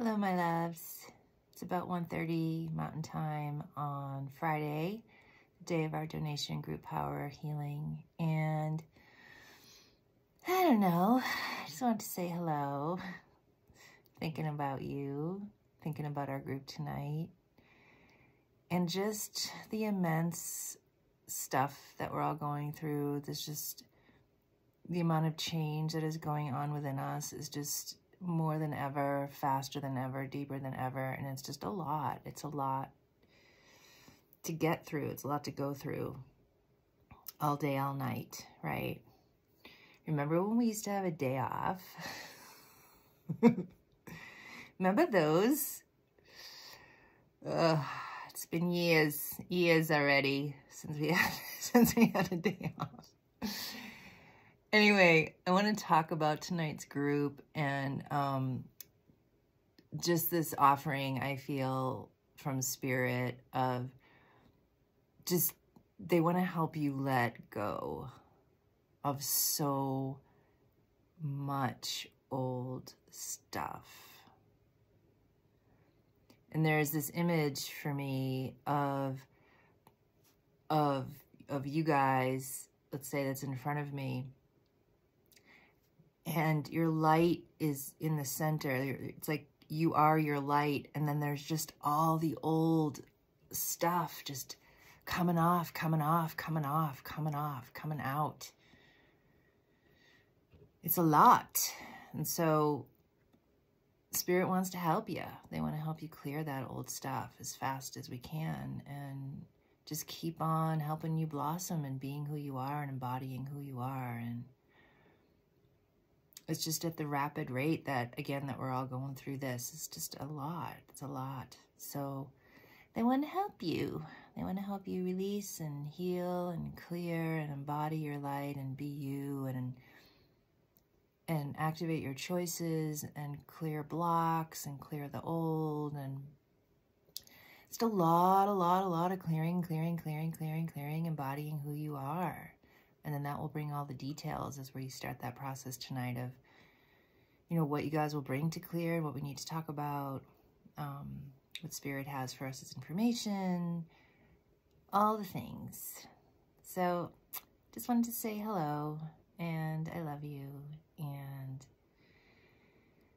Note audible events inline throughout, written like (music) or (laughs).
Hello, my loves. It's about 1.30 Mountain Time on Friday, day of our donation group Power Healing. And I don't know, I just wanted to say hello. Thinking about you, thinking about our group tonight. And just the immense stuff that we're all going through. There's just the amount of change that is going on within us is just more than ever, faster than ever, deeper than ever. And it's just a lot. It's a lot to get through. It's a lot to go through all day, all night, right? Remember when we used to have a day off? (laughs) Remember those? Ugh, it's been years, years already since we had (laughs) since we had a day off. Anyway, I want to talk about tonight's group and um, just this offering I feel from Spirit of just, they want to help you let go of so much old stuff. And there's this image for me of, of, of you guys, let's say that's in front of me, and your light is in the center. It's like you are your light, and then there's just all the old stuff just coming off, coming off, coming off, coming off, coming out. It's a lot. And so Spirit wants to help you. They want to help you clear that old stuff as fast as we can and just keep on helping you blossom and being who you are and embodying who you are and it's just at the rapid rate that, again, that we're all going through this. It's just a lot. It's a lot. So they want to help you. They want to help you release and heal and clear and embody your light and be you and and activate your choices and clear blocks and clear the old and it's a lot, a lot, a lot of clearing, clearing, clearing, clearing, clearing, embodying who you are. And then that will bring all the details as where you start that process tonight of, you know, what you guys will bring to clear, what we need to talk about, um, what Spirit has for us as information, all the things. So just wanted to say hello and I love you and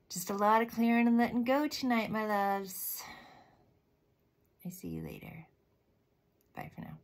just a lot of clearing and letting go tonight, my loves. I see you later. Bye for now.